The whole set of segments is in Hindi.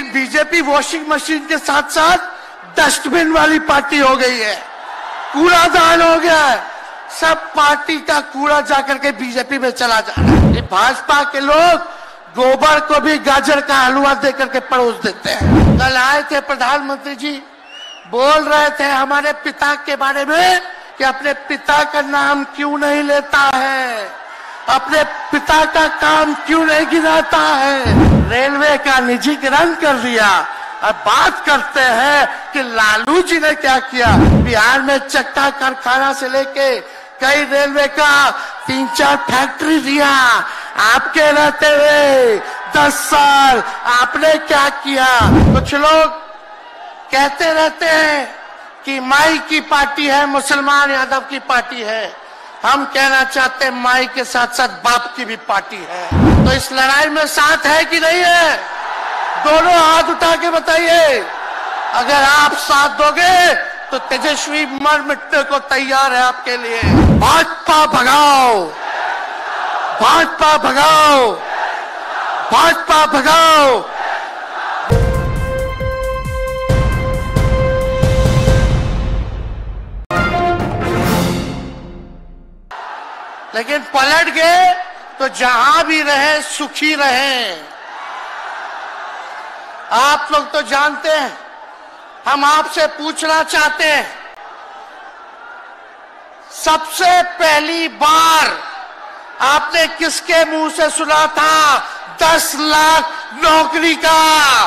लेकिन बीजेपी वॉशिंग मशीन के साथ साथ डस्टबिन वाली पार्टी हो गई है। कूड़ादान हो गया है। सब पार्टी का कूड़ा जाकर के बीजेपी में चला जा रहा है। भाजपा के लोग गोबर को भी गाजर का हलवा दे करके परोस देते हैं। कल आए थे प्रधानमंत्री जी, बोल रहे थे हमारे पिता के बारे में कि अपने पिता का नाम क्यों नहीं लेता है? अपने पिता का काम क्यों नहीं गिराता है? रेलवे का निजीकरण कर दिया अब बात करते हैं कि लालू जी ने क्या किया। बिहार में चक्का कारखाना से लेके कई रेलवे का तीन चार फैक्ट्री दिया। आपके रहते हुए दस साल आपने क्या किया? कुछ लोग कहते रहते हैं कि माई की पार्टी है, मुसलमान यादव की पार्टी है। हम कहना चाहते हैं माई के साथ साथ बाप की भी पार्टी है। तो इस लड़ाई में साथ है कि नहीं है? दोनों हाथ उठा के बताइए। अगर आप साथ दोगे तो तेजस्वी मर मिटने को तैयार है आपके लिए। भाजपा भगाओ। भाजपा भगाओ। भाजपा भगाओ। लेकिन पलट गए तो जहाँ भी रहे, सुखी रहे। आप लोग तो जानते हैं, हम आपसे पूछना चाहते हैं, सबसे पहली बार आपने किसके मुँह से सुना था, दस लाख नौकरी का?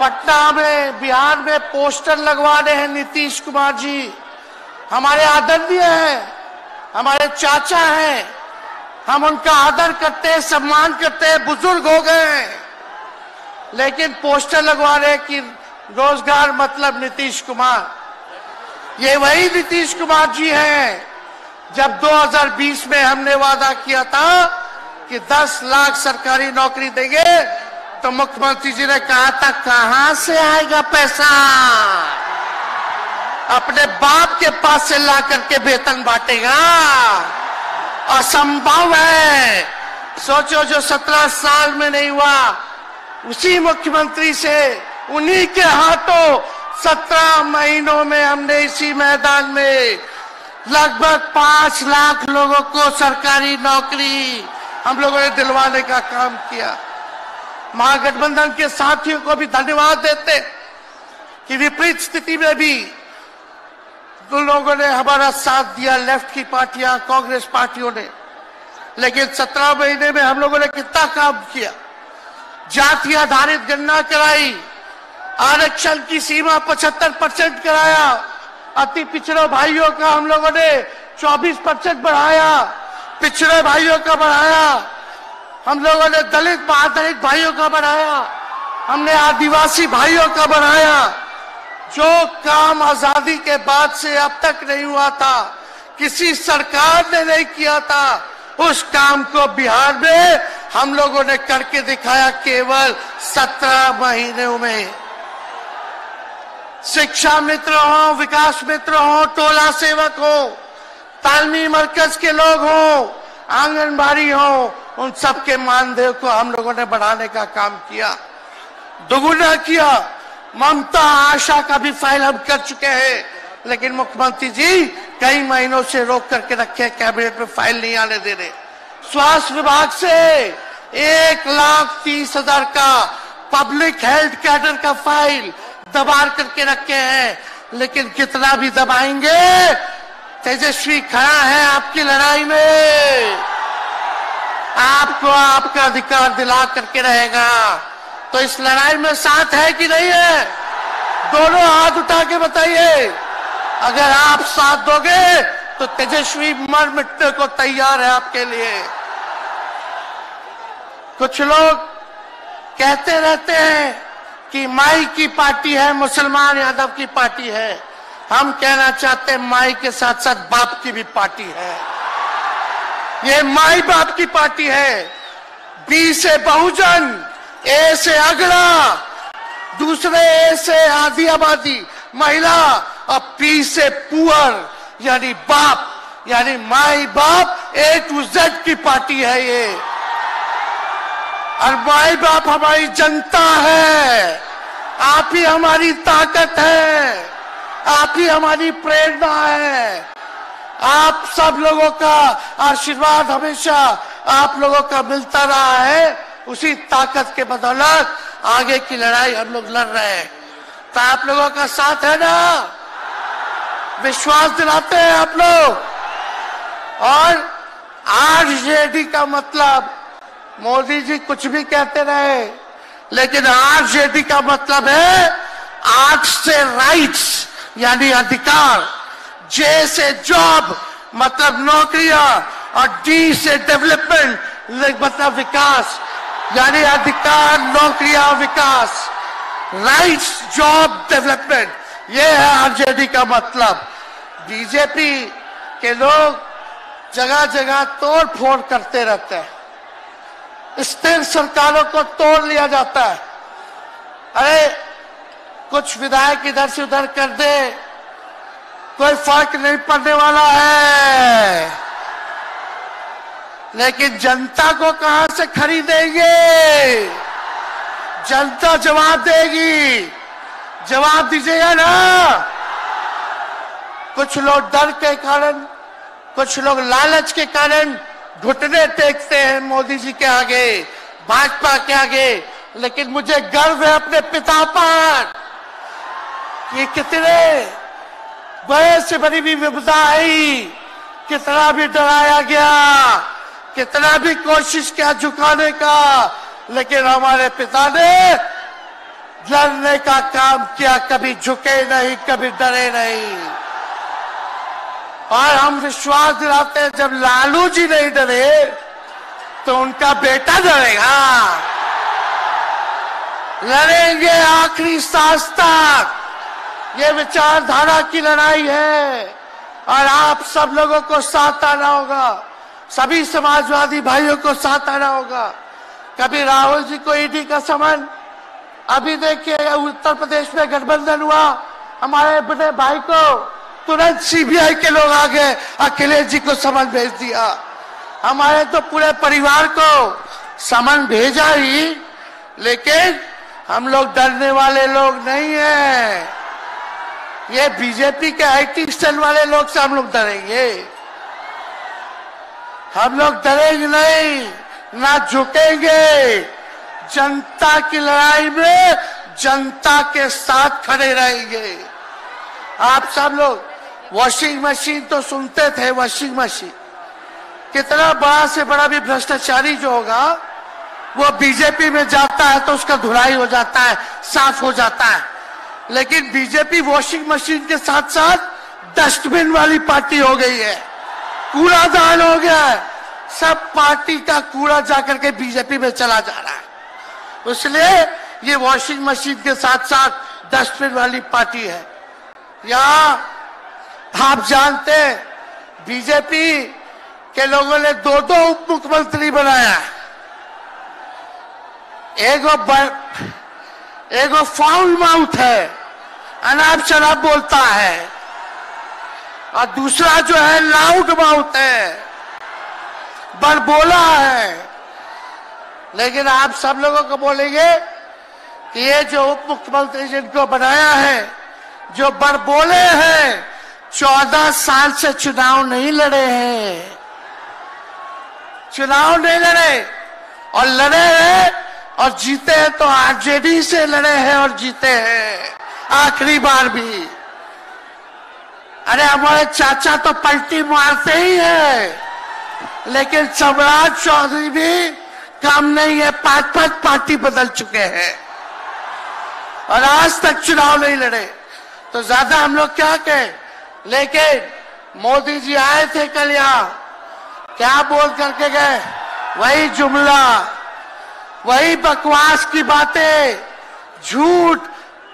पटना में, बिहार में पोस्टर लगवा लगवाने हैं नीतीश कुमार जी। हमारे आदरणीय हैं, हमारे चाचा हैं, हम उनका आदर करते हैं, सम्मान करते हैं, बुज़ुर्ग हो गए हैं। लेकिन पोस्टर लगवा रहे कि रोज़गार मतलब नीतीश कुमार। ये वही नीतीश कुमार जी हैं, जब 2020 में हमने वादा किया था कि 10 लाख सरकारी नौकरी देंगे तो मुख्यमंत्री जी ने कहा था, कहाँ से आएगा पैसा? अपने बाप के पास से ला करके वेतन बांटेगा। असंभव है। सोचो जो सत्रह साल में नहीं हुआ, उसी मुख्यमंत्री से, उन्हीं के हाथों सत्रह महीनों में हमने इसी मैदान में लगभग पाँच लाख लोगों को सरकारी नौकरी हम लोगों ने दिलवाने का काम किया। महागठबंधन के साथियों को भी धन्यवाद देते कि विपरीत स्थिति में भी तो लोगों ने हमारा साथ दिया, लेफ़्ट की पार्टियाँ, कांग्रेस पार्टियों ने। लेकिन सत्रह महीने में हम लोगों ने कितना काम किया? जाति आधारित गणना कराई, आरक्षण की सीमा 75 परसेंट कराया, अति पिछड़े भाइयों का हम लोगों ने 24 परसेंट बढ़ाया, पिछड़े भाइयों का बढ़ाया, हम लोगों ने दलित, महादलित भाइयों का बढ़ाया, हमने आदिवासी भाइयों का बढ़ाया। जो काम आज़ादी के बाद से अब तक नहीं हुआ था, किसी सरकार ने नहीं किया था, उस काम को बिहार में हम लोगों ने करके दिखाया केवल सत्रह महीनों में। शिक्षा मित्र हो, विकास मित्र हो, टोला सेवक हो, तालमी मरकज के लोग हो, आंगनबाड़ी हो, उन सबके मानदेय को हम लोगों ने बढ़ाने का काम किया, दोगुना किया। ममता आशा का भी फ़ाइल हम कर चुके हैं। लेकिन मुख्यमंत्री जी, कई महीनों से रोक करके रखे कैबिनेट में फ़ाइल नहीं आने दे रहे। स्वास्थ्य विभाग से एक लाख तीस हज़ार का पब्लिक हेल्थ कैडर का फ़ाइल दबार करके रखे हैं। लेकिन कितना भी दबाएँगे, तेजस्वी खड़ा है आपकी लड़ाई में। आपको आपका अधिकार दिला करके रहेगा। तो इस लड़ाई में साथ है कि नहीं है? दोनों हाथ उठा के बताइए। अगर आप साथ दोगे तो तेजस्वी मर मिटने को तैयार है आपके लिए। कुछ लोग कहते रहते हैं कि माई की पार्टी है, मुसलमान यादव की पार्टी है। हम कहना चाहते हैं माई के साथ साथ बाप की भी पार्टी है। ये माई बाप की पार्टी है। बी से बहुजन ए से अगड़ा दूसरे ए से आधी आबादी महिला और पी से पुअर, यानी बाप, यानी माई बाप ए टू जेड की पार्टी है ये। और माई बाप हमारी जनता है, आप ही हमारी ताकत है, आप ही हमारी प्रेरणा है। आप सब लोगों का आशीर्वाद हमेशा आप लोगों का मिलता रहा है। उसी ताकत के बदौलत आगे की लड़ाई हम लोग लड़ रहे हैं। तो आप लोगों का साथ है ना? विश्वास दिलाते हैं आप लोग। और आर आरजेडी का मतलब मोदी जी कुछ भी कहते रहे, लेकिन आर आरजेडी का मतलब है आर्ट से राइट्स यानी अधिकार। जे से जॉब मतलब नौकरियाँ, और डी से डेवलपमेंट मतलब विकास। यानी अधिकार नौकरियाँ, विकास, राइट्स, जॉब, डेवलपमेंट। ये है आरजेडी का मतलब। बीजेपी के लोग जगह जगह तोड़ फोड़ करते रहते हैं। स्थिर सरकारों को तोड़ लिया जाता है। अरे, कुछ विधायक इधर से उधर कर दे। कोई फ़र्क नहीं पड़ने वाला है। लेकिन जनता को कहाँ से खरीदेंगे? जनता जवाब देगी। जवाब दीजिएगा ना। कुछ लोग डर के कारण, कुछ लोग लालच के कारण घुटने टेकते हैं मोदी जी के आगे, भाजपा के आगे। लेकिन मुझे गर्व है अपने पिता पर ये कितने बड़े से बड़ी भी विपदा आई, कितना भी डराया गया। कितना भी कोशिश किया झुकाने का, लेकिन हमारे पिता ने लड़ने का काम किया, कभी झुके नहीं, कभी डरे नहीं। और हम विश्वास दिलाते हैं, जब लालू जी नहीं डरे तो उनका बेटा डरेगा। लड़ेंगे आखिरी सांस तक। ये विचारधारा की लड़ाई है, और आप सब लोगों को साथ आना होगा। सभी समाजवादी भाइयों को साथ आना होगा। कभी राहुल जी को ईडी का समन। अभी देखिए, उत्तर प्रदेश में गठबंधन हुआ। हमारे बड़े भाई को तुरंत सीबीआई के लोग आ गए। अखिलेश जी को समन भेज दिया। हमारे तो पूरे परिवार को समन भेजा ही। लेकिन हम लोग डरने वाले लोग नहीं है। ये बीजेपी के आईटी सेल वाले लोग से हम लोग डरेंगे। हम लोग डरेंगे नहीं, ना झुकेंगे। जनता की लड़ाई में जनता के साथ खड़े रहेंगे। आप सब लोग वॉशिंग मशीन तो सुनते थे वॉशिंग मशीन कितना बड़ा से बड़ा भी भ्रष्टाचारी जो होगा, वो बीजेपी में जाता है तो उसका धुलाई हो जाता है, साफ़ हो जाता है। लेकिन बीजेपी वॉशिंग मशीन के साथ साथ डस्टबिन वाली पार्टी हो गई है। कूड़ादान हो गया है। सब पार्टी का कूड़ा जाकर के बीजेपी में चला जा रहा है। इसलिए ये वॉशिंग मशीन के साथ साथ डस्टबिन वाली पार्टी है। यहाँ आप जानते हैं, बीजेपी के लोगों ने दो दो उप मुख्यमंत्री बनाया एगो एगो फाउल माउथ है, अनाप शराब बोलता है। और दूसरा जो है लाउड माउथ है। बड़बोला है। लेकिन आप सब लोगों को बोलेंगे कि ये जो उप मुख्यमंत्री जिनको बनाया है, जो बड़बोले हैं, चौदह साल से चुनाव नहीं लड़े हैं। चुनाव नहीं लड़े, और लड़े हैं, और जीते हैं तो आरजेडी से लड़े हैं और जीते हैं। आखिरी बार भी। अरे हमारे चाचा तो पलटी मारते ही है। लेकिन सम्राट चौधरी भी काम नहीं है पाँच पाँच पार्टी बदल चुके हैं। और आज तक चुनाव नहीं लड़े। तो ज़्यादा हम लोग क्या कहें? लेकिन मोदी जी आए थे कल यहाँ। क्या बोल करके गए? वही जुमला, वही बकवास की बातें, झूठ,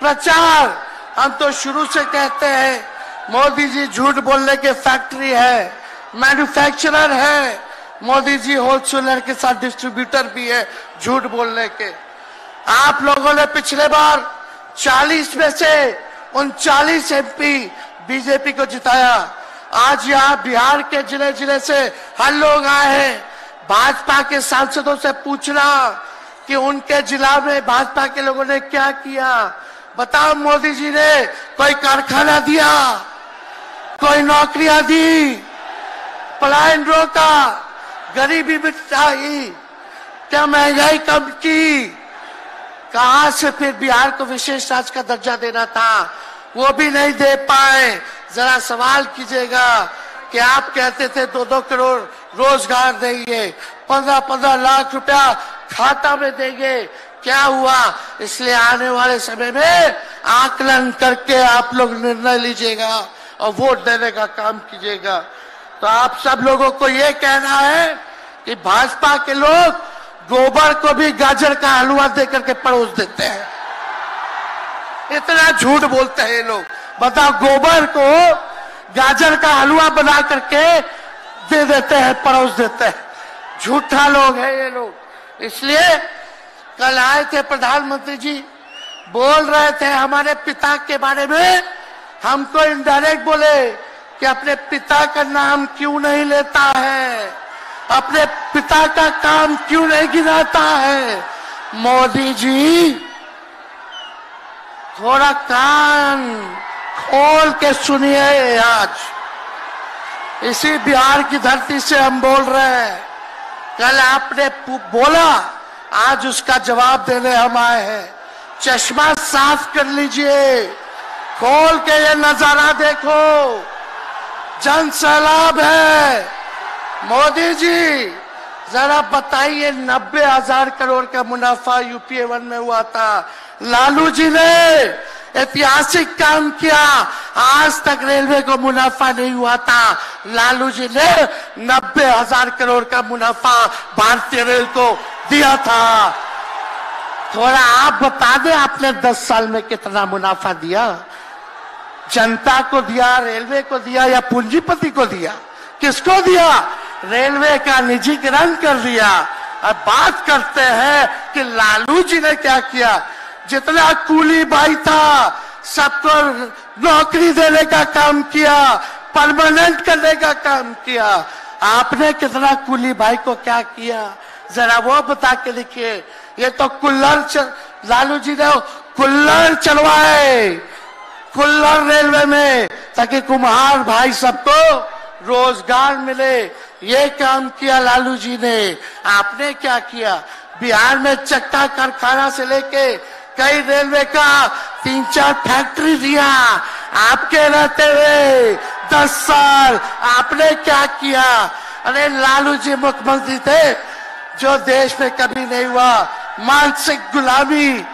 प्रचार, हम तो शुरू से कहते हैं। मोदी जी झूठ बोलने के फैक्ट्री है, मैन्युफैक्चरर है। मोदी जी होलसेलर के साथ डिस्ट्रीब्यूटर भी है झूठ बोलने के। आप लोगों ने पिछले बार 40 में से उनचालीस एमपी बीजेपी को जिताया। आज यहाँ बिहार के ज़िले ज़िले से हर लोग आए हैं। भाजपा के सांसदों से पूछना कि उनके जिला में भाजपा के लोगों ने क्या किया। बताओ मोदी जी ने, कोई कारखाना दिया? कोई नौकरियाँ दी पलायन रोका गरीबी मिटाई क्या महँगाई कम की? कहा से फिर बिहार को विशेष राज्य का दर्जा देना था? वो भी नहीं दे पाए। जरा सवाल कीजिएगा कि आप कहते थे दो दो करोड़ रोज़गार देंगे, पंद्रह पंद्रह लाख रुपया खाता में देंगे। क्या हुआ? इसलिए आने वाले समय में आकलन करके आप लोग निर्णय लीजिएगा। और वोट देने का काम कीजिएगा। तो आप सब लोगों को ये कहना है कि भाजपा के लोग गोबर को भी गाजर का हलवा देकर के परोस देते हैं। इतना झूठ बोलते हैं ये लोग। बताओ, गोबर को गाजर का हलवा बना करके दे देते हैं, परोस देते हैं। झूठा लोग है ये लोग। इसलिए कल आए थे प्रधानमंत्री जी, बोल रहे थे हमारे पिता के बारे में हमको इनडायरेक्ट बोले कि अपने पिता का नाम क्यों नहीं लेता है? अपने पिता का काम क्यों नहीं गिनाता है? मोदी जी, थोड़ा कान खोल के सुनिए आज। इसी बिहार की धरती से हम बोल रहे हैं। कल आपने बोला, आज उसका जवाब देने हम आए हैं। चश्मा साफ़ कर लीजिए। खोल के ये नज़ारा देखो। जन सैलाब है। मोदी जी, जरा बताइए, नब्बे हज़ार करोड़ का मुनाफा यूपीए वन में हुआ था। लालू जी ने ऐतिहासिक काम किया। आज तक रेलवे को मुनाफा नहीं हुआ था। लालू जी ने नब्बे हज़ार करोड़ का मुनाफा भारतीय रेल को दिया था। थोड़ा आप बता दें, आपने दस साल में कितना मुनाफा दिया? जनता को दिया, रेलवे को दिया या पूंजीपति को दिया? किसको दिया? रेलवे का निजीकरण कर दिया। अब बात करते हैं कि लालू जी ने क्या किया। जितना कूली भाई था, सबको नौकरी देने का काम किया परमानेंट करने का काम किया। आपने कितना कुली भाई को क्या किया? जरा वो बता के देखिए। ये तो कुल्लर लालू जी ने कुल्लर चलवाए। कुल्लर रेलवे में, ताकि कुम्हार भाई सबको रोज़गार मिले। ये काम किया लालू जी ने। आपने क्या किया? बिहार में चक्का कारखाना से लेके कई रेलवे का तीन चार फैक्ट्री दिया। आपके रहते हुए दस साल आपने क्या किया? अरे लालू जी मुख्यमंत्री थे, जो देश में कभी नहीं हुआ। मानसिक गुलामी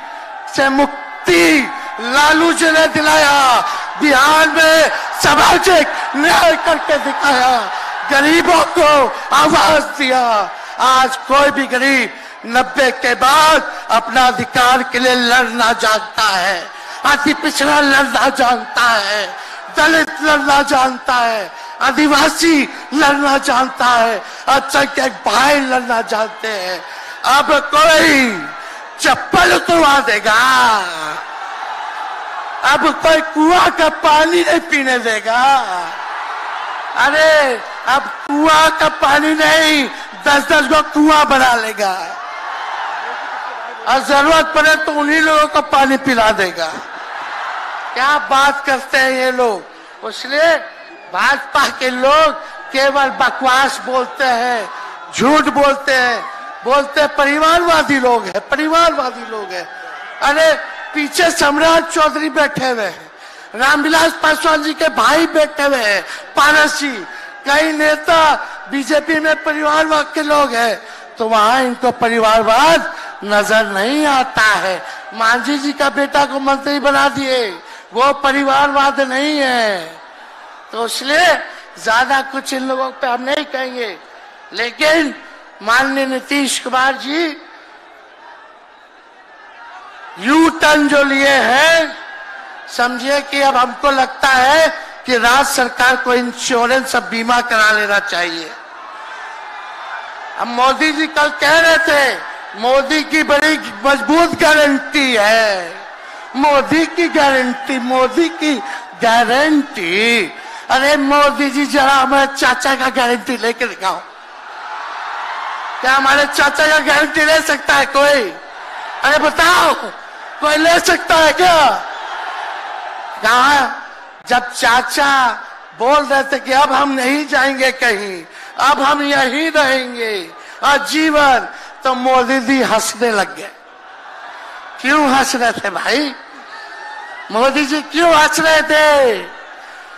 से मुक्ति लालू जी ने दिलाया। बिहार में सामाजिक न्याय करके दिखाया। गरीबों को आवाज़ दिया। आज कोई भी गरीब नब्बे के बाद अपना अधिकार के लिए लड़ना जानता है। अति पिछड़ा लड़ना जानता है। दलित लड़ना जानता है। आदिवासी लड़ना जानता है। अल्पसंख्यक भाई लड़ना जानते हैं। अब कोई चप्पल उतरवा देगा। अब कोई कुआ का पानी नहीं पीने देगा। अरे, अब कुआ का पानी नहीं दस दस को कुआ बना लेगा। और ज़रूरत पड़े तो उन्हीं लोगों को पानी पिला देगा। क्या बात करते हैं ये लोग? इसलिए भाजपा के लोग केवल बकवास बोलते हैं, झूठ बोलते हैं। बोलते परिवारवादी लोग हैं, परिवारवादी लोग हैं। अरे पीछे सम्राट चौधरी बैठे हुए हैं। रामविलास पासवान जी के भाई बैठे हुए हैं। पारस जी, कई नेता बीजेपी में परिवारवाद के लोग हैं। तो वहाँ इनको परिवारवाद नज़र नहीं आता है। मांझी जी का बेटा को मंत्री बना दिए। वो परिवारवाद नहीं है। तो इसलिए ज़्यादा कुछ इन लोगों पे हम नहीं कहेंगे। लेकिन माननीय नीतीश कुमार जी यू टर्न जो लिए हैं, समझिए कि अब हमको लगता है कि राज्य सरकार को इंश्योरेंस अब बीमा करा लेना चाहिए। अब मोदी जी कल कह रहे थे, मोदी की बड़ी मज़बूत गारंटी है। मोदी की गारंटी मोदी की गारंटी अरे मोदी जी, जरा हमारे चाचा का गारंटी लेके दिखाओ। क्या हमारे चाचा का गारंटी ले सकता है कोई? अरे बताओ। कोई ले सकता है क्या? कहा? जब चाचा बोल रहे थे कि अब हम नहीं जाएँगे कहीं, अब हम यहीं रहेंगे और जीवन तो मोदी जी हंसने लग गए। क्यों हंस रहे थे भाई? मोदी जी क्यों हंस रहे थे?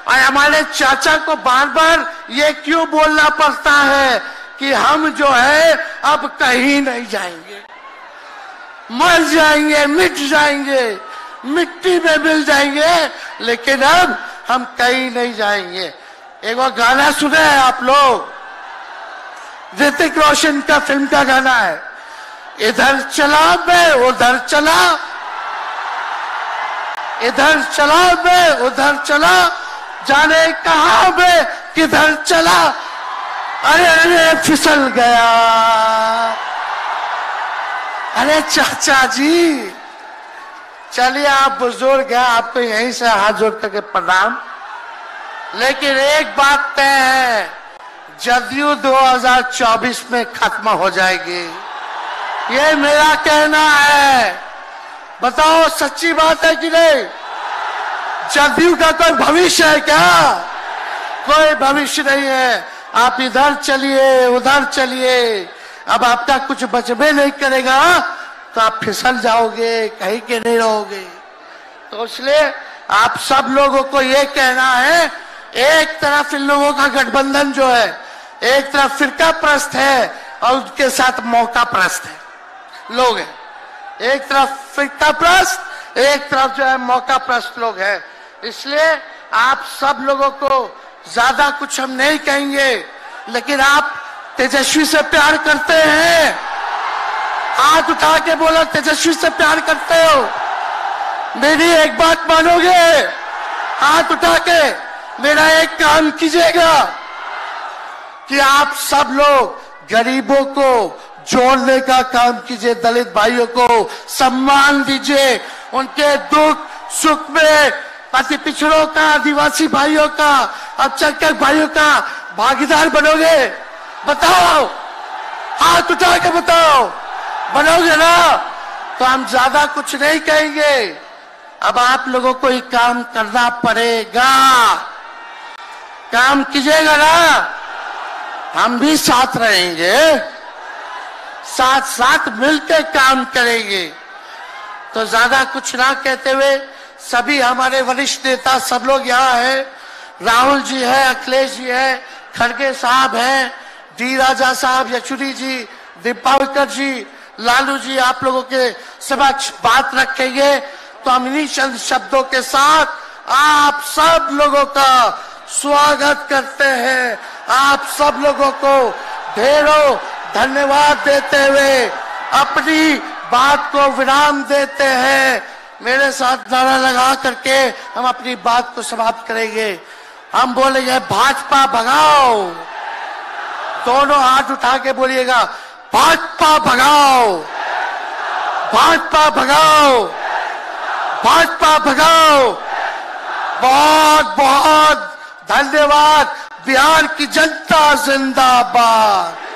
और हमारे चाचा को बार बार ये क्यों बोलना पड़ता है कि हम जो है अब कहीं नहीं जाएँगे? मर जाएँगे, मिट जाएँगे, मिट्टी में मिल जाएँगे, लेकिन अब हम कहीं नहीं जाएँगे। एक बार गाना सुने हैं आप लोग? ऋतिक रोशन का फ़िल्म का गाना है। इधर चला मैं, उधर चला। इधर चला मैं, उधर चला। जाने कहा मैं, किधर चला? अरे अरे, फिसल गया। अरे चाचा जी, चलिए आप बुज़ुर्ग हैं, आपको यहीं से हाथ जोड़ करके प्रणाम। लेकिन एक बात तय है, जदयू 2024 में खत्म हो जाएगी। ये मेरा कहना है, बताओ सच्ची बात है कि नहीं? जदयू का कोई भविष्य है क्या? कोई भविष्य नहीं है। आप इधर चलिए, उधर चलिए। अब आपका कुछ बचबे नहीं करेगा तो आप फिसल जाओगे, कहीं के नहीं रहोगे। तो इसलिए आप सब लोगों को ये कहना है, एक तरफ़ इन लोगों का गठबंधन जो है, एक तरफ़ फिरका प्रस्त है और उसके साथ मौका प्रस्त है। लोग हैं। एक तरफ़ फिरका प्रस्त, एक तरफ़ जो है मौका प्रस्त लोग हैं। इसलिए आप सब लोगों को ज़्यादा कुछ हम नहीं कहेंगे, लेकिन आप तेजस्वी से प्यार करते हैं। हाथ उठा के बोलो, तेजस्वी से प्यार करते हो। मेरी एक बात मानोगे? हाथ उठा के, मेरा एक काम कीजिएगा कि आप सब लोग गरीबों को जोड़ने का काम कीजिए, दलित भाइयों को सम्मान दीजिए। उनके दुख, सुख में अति पिछड़ों का, आदिवासी भाइयों का, अब अल्पसंख्यक भाइयों का भागीदार बनोगे। बताओ। हाथ उठा के बताओ। बनोगे ना? तो हम ज़्यादा कुछ नहीं कहेंगे। अब आप लोगों को ही काम करना पड़ेगा। काम कीजिएगा ना। हम भी साथ रहेंगे। साथ साथ मिलकर काम करेंगे। तो ज़्यादा कुछ ना कहते हुए सभी हमारे वरिष्ठ नेता सब लोग यहाँ हैं। राहुल जी है, अखिलेश जी है, खड़गे साहब हैं डी राजा साहब यशुरी जी, दीपावकर जी, लालू जी, आप लोगों के समक्ष बात रखेंगे। तो हम इन्हीं चंद शब्दों के साथ आप सब लोगों का स्वागत करते हैं। आप सब लोगों को ढेरों धन्यवाद देते हुए अपनी बात को विराम देते हैं। मेरे साथ नारा लगा करके हम अपनी बात को समाप्त करेंगे। हम बोलेंगे, भाजपा भगाओ। दोनों हाथ उठा के बोलिएगा, भाजपा भगाओ। भाजपा भगाओ। भाजपा भगाओ। बहुत बहुत धन्यवाद। बिहार की जनता जिंदाबाद।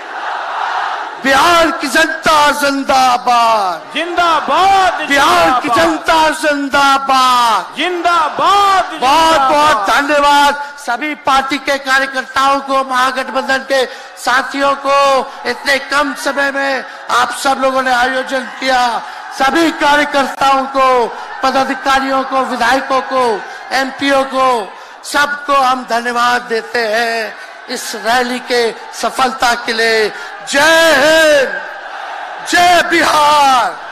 बिहार की जनता जिंदाबाद। जिंदाबाद बिहार की जनता जिंदाबाद। जिंदाबाद बहुत बहुत धन्यवाद सभी पार्टी के कार्यकर्ताओं को महागठबंधन के साथियों को। इतने कम समय में आप सब लोगों ने आयोजन किया। सभी कार्यकर्ताओं को पदाधिकारियों को विधायकों को एमपीओ को सबको हम धन्यवाद देते हैं। इस रैली के सफलता के लिए जय हिंद जय बिहार।